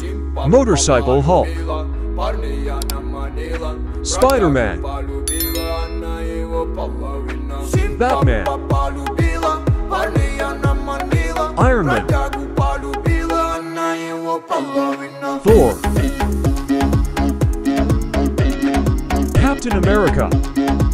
Motorcycle Hulk. Spider-Man. Batman. Iron Man. Thor. Captain America.